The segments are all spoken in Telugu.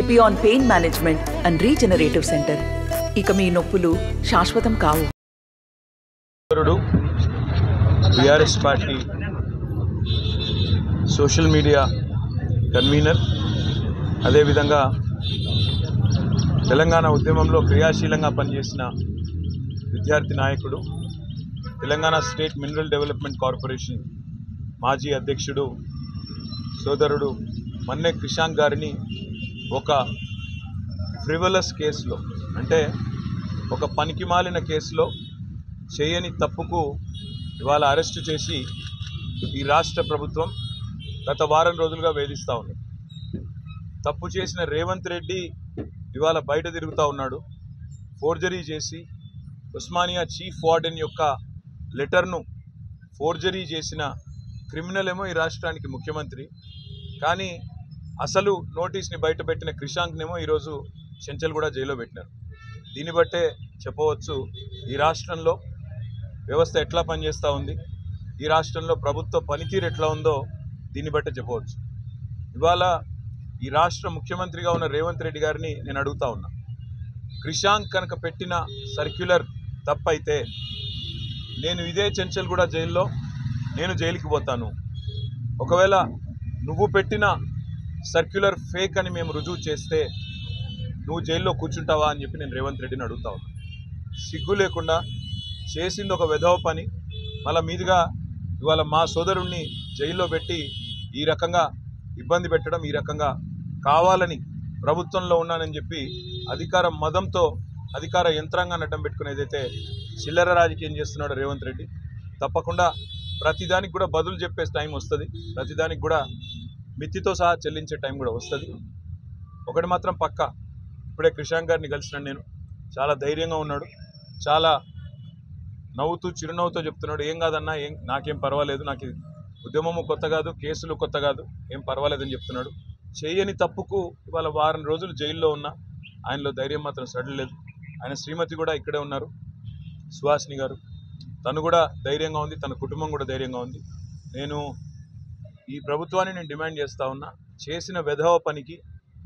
Epione pain management and regenerative centre. ఇక మీ నొప్పులు శాశ్వతం కావు. సోదరుడు BRS party social media convener. అదేవిధంగా తెలంగాణ ఉద్యమంలో క్రియాశీలంగా పనిచేసిన విద్యార్థి నాయకుడు Telangana state mineral development corporation మాజీ అధ్యక్షుడు సోదరుడు మన్నె క్రిషాంక్ గారిని ఒక ఫ్రివలస్ కేసులో అంటే ఒక పనికిమాలిన కేసులో చేయని తప్పుకు ఇవాళ అరెస్టు చేసి ఈ రాష్ట్ర ప్రభుత్వం గత వారం రోజులుగా వేధిస్తూ ఉంది. తప్పు చేసిన రేవంత్ రెడ్డి ఇవాళ బయట తిరుగుతూ ఉన్నాడు. ఫోర్జరీ చేసి ఉస్మానియా చీఫ్ వార్డెన్ యొక్క లెటర్ను ఫోర్జరీ చేసిన క్రిమినల్ ఏమో ఈ రాష్ట్రానికి ముఖ్యమంత్రి. కానీ అసలు నోటీస్ని బయటపెట్టిన క్రిషాంక్నేమో ఈరోజు చెంచల్గూడ జైల్లో పెట్టినారు. దీన్ని బట్టే చెప్పవచ్చు ఈ రాష్ట్రంలో వ్యవస్థ ఎట్లా పనిచేస్తూ ఉంది? ఈ రాష్ట్రంలో ప్రభుత్వ పనితీరు ఎట్లా ఉందో దీన్ని బట్టే చెప్పవచ్చు. ఇవాళ ఈ రాష్ట్ర ముఖ్యమంత్రిగా ఉన్న రేవంత్ రెడ్డి గారిని నేను అడుగుతా ఉన్నా. క్రిషాంక్ కనుక పెట్టిన సర్క్యులర్ తప్పైతే నేను ఇదే చెంచల్గూడ జైల్లో నేను జైలుకి పోతాను. ఒకవేళ నువ్వు పెట్టిన సర్క్యులర్ ఫేక్ అని మేము రుజువు చేస్తే నువ్వు జైల్లో కూర్చుంటావా అని చెప్పి నేను రేవంత్ రెడ్డిని అడుగుతా ఉన్నా. సిగ్గు లేకుండా చేసింది ఒక వెధవ పని. మళ్ళీ మీదుగా ఇవాళ మా సోదరుణ్ణి జైల్లో పెట్టి ఈ రకంగా ఇబ్బంది పెట్టడం ఈ రకంగా కావాలని ప్రభుత్వంలో ఉన్నానని చెప్పి అధికార మదంతో అధికార యంత్రాంగాన్ని అడ్డం పెట్టుకుని ఏదైతే చిల్లర రాజకీయం చేస్తున్నాడో రేవంత్ రెడ్డి. తప్పకుండా ప్రతిదానికి కూడా బదులు చెప్పే టైం వస్తుంది. ప్రతిదానికి కూడా మిత్తితో సహా చెల్లించే టైం కూడా వస్తుంది. ఒకటి మాత్రం పక్కా. ఇప్పుడే కృషాంక్ గారిని కలిసినాను నేను. చాలా ధైర్యంగా ఉన్నాడు. చాలా నవ్వుతూ చిరునవ్వుతో చెప్తున్నాడు ఏం కాదన్నా? ఏం నాకేం పర్వాలేదు. నాకు ఉద్యమము కొత్త కాదు కేసులు కొత్త కాదు. ఏం పర్వాలేదని చెప్తున్నాడు. చేయని తప్పుకు ఇవాళ వారం రోజులు జైల్లో ఉన్నా ఆయనలో ధైర్యం మాత్రం సడలేదు ఆయన శ్రీమతి కూడా ఇక్కడే ఉన్నారు సుహాసిని గారు. తను కూడా ధైర్యంగా ఉంది తన కుటుంబం కూడా ధైర్యంగా ఉంది. నేను ఈ ప్రభుత్వాన్ని నేను డిమాండ్ చేస్తా ఉన్నా చేసిన వెధవ పనికి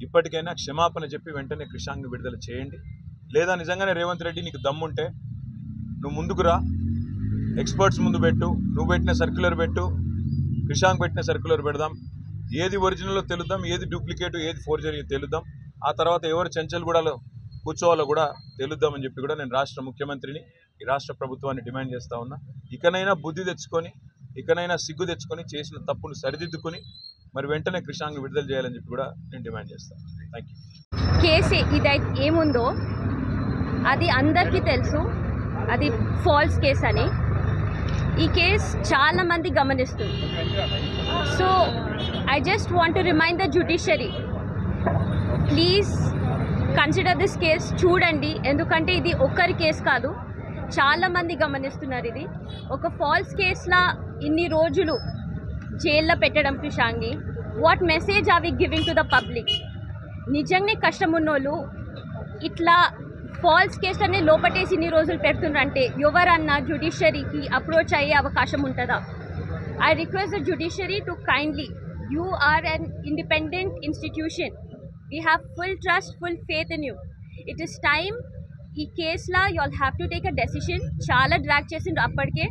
ఇప్పటికైనా క్షమాపణ చెప్పి వెంటనే కృషాంగ్ విడుదల చేయండి. లేదా నిజంగానే రేవంత్ రెడ్డి నీకు దమ్ముంటే నువ్వు ముందుకు రా ఎక్స్పర్ట్స్ ముందు పెట్టు నువ్వు పెట్టిన సర్క్యులర్ పెట్టు క్రిషాంక్ పెట్టిన సర్క్యులర్ పెడదాం. ఏది ఒరిజినల్లో తెలుద్దాం ఏది డూప్లికేట్ ఏది ఫోర్జరీ తెలుద్దాం. ఆ తర్వాత ఎవరు చెంచల్గూడలో కూర్చోవాలో కూడా తెలుద్దామని చెప్పి కూడా నేను రాష్ట్ర ముఖ్యమంత్రిని ఈ రాష్ట్ర ప్రభుత్వాన్ని డిమాండ్ చేస్తా ఉన్నా. ఇకనైనా బుద్ధి తెచ్చుకొని ఇకనైనా సిగ్గు తెచ్చుకొని చేసిన తప్పును సరిదిద్దుకొని మరి వెంటనే కృషాంగ్ విడుదల చేయాలని చెప్పి కూడా నేను డిమాండ్ చేస్తాను. థ్యాంక్ యూ కేసు ఇది ఏముందో? అది అందరికీ తెలుసు. అది ఫాల్స్ కేస్ అని. ఈ కేస్ చాలా మంది గమనిస్తుంది. So I just want to remind the judiciary please consider this case చూడండి. ఎందుకంటే ఇది ఒక్కరి కేసు కాదు. చాలా మంది గమనిస్తున్నారు ఇది. ఒక ఫాల్స్ కేసులా ఇన్ని రోజులు జైల్లో పెట్టడం కృషాంగ్ని what message are we giving to the public నిజంగానే కష్టం ఉన్నోళ్ళు ఇట్లా ఫాల్స్ కేసులనే లోపటేసి ఇన్ని రోజులు పెడుతున్నారంటే ఎవరన్నా జుడిషియరీకి అప్రోచ్ అయ్యే అవకాశం ఉంటుందా? I request the judiciary to kindly you are an independent institution we have full trust full faith in you it is time ఈ కేసులా you all have to take a decision చాలా డ్రాక్ చేసిండ్రు అప్పటికే.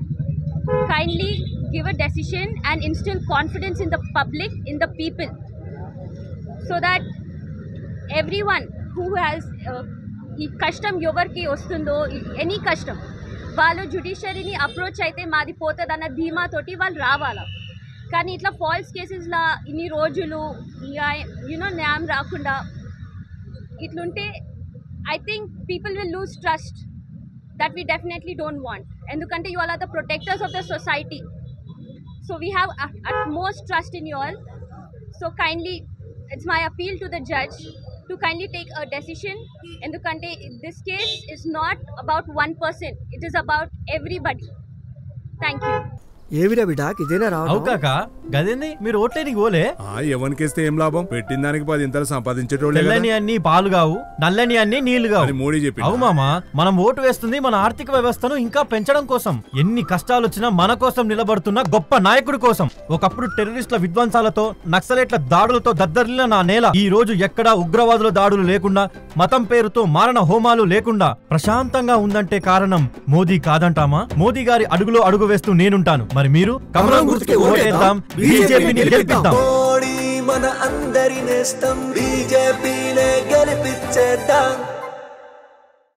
Kindly give a decision and instil confidence in the public in the people so that every one who has ఈ కష్టం ఎవరికి వస్తుందో ఎనీ కష్టం వాళ్ళు జుడిషియరీని అప్రోచ్ అయితే మాది పోతుందన్న ధీమాతోటి వాళ్ళు రావాలా. కానీ ఇట్లా ఫాల్స్ కేసెస్లా ఇన్ని రోజులు యూనో న్యాయం రాకుండా ఇట్లుంటే I think people will lose trust that we definitely don't want. And Dukante, you all are the protectors of the society. So we have utmost trust in you all. So kindly, it's my appeal to the judge to kindly take a decision. And the country, this case is not about one person. It is about everybody. Thank you. ఏవిరా బిడాక్ ఇదేనా అవు రావడం కాక. గదేంది? మీరు ఓట్లేనికి పోలే. ఆ ఎవరికేస్తే ఏం లాభం? పెట్టిన దానికి పది ఇంతలు సంపాదించేటోళ్ళే కదా. తెల్లని అన్ని పాలు కావు నల్లని అన్ని నీళ్ళు కావు. అని మోడీ చెప్పిండు. అవు మామా మనం ఓటు వేస్తుంది మన ఆర్థిక వ్యవస్థను ఇంకా పెంచడం కోసం. ఎన్ని కష్టాలు వచ్చినా మన కోసం నిలబడుతున్న గొప్ప నాయకుడి కోసం. ఒకప్పుడు టెర్రరిస్టుల విధ్వంసాలతో నక్సలైట్ల దాడులతో దద్దరిల్లిన నా నేల ఈ రోజు ఎక్కడా ఉగ్రవాదుల దాడులు లేకుండా మతం పేరుతో మారణ హోమాలు లేకుండా ప్రశాంతంగా ఉందంటే కారణం మోదీ కాదంటామా? మోదీ గారి అడుగులో అడుగు వేస్తూ నేనుంటాను. మరి మీరు కమలం గుర్తుకి ఓటేద్దాం. బీజేపీని గెలిపిద్దాం. మన అందరి నేస్తం. బీజేపీనే గెలిపించేద్దాం